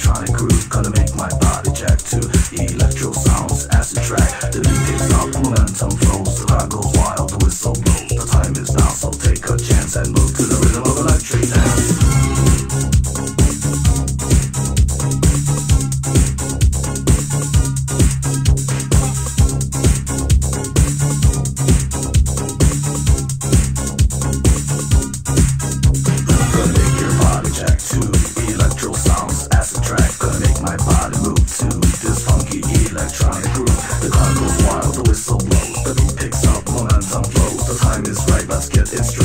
electronic groove. Gonna make my body jack to electro sounds, acid track. The beat picks up, momentum is right,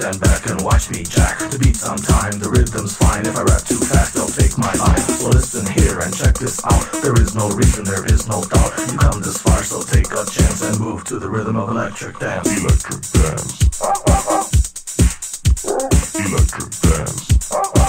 stand back and watch me jack. The beat's on time, the rhythm's fine. If I rap too fast, they'll take my line. So listen here and check this out. There is no reason, there is no doubt. You come this far, so take a chance and move to the rhythm of electric dance. Electric dance. Electric dance.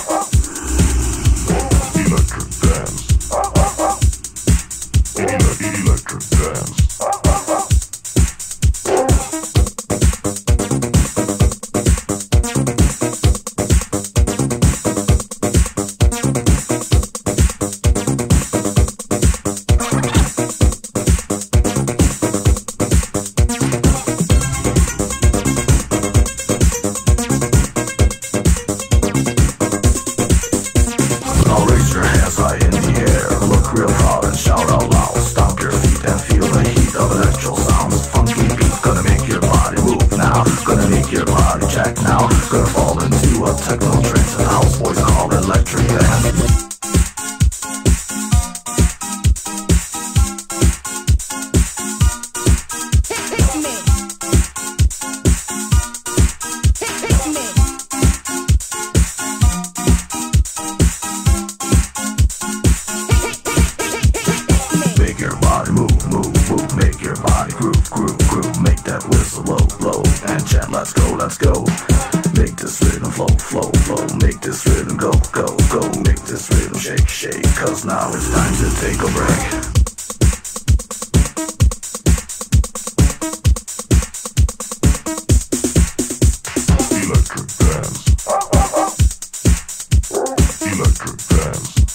Make your body jack now. Gonna fall into a techno trance and the house boys call electric me. Make your body move, move, move. Make your body groove, groove, let's go, let's go. Make this rhythm flow, flow, flow. Make this rhythm go, go, go. Make this rhythm shake, shake. Cause now it's time to take a break. Electric dance. Electric dance.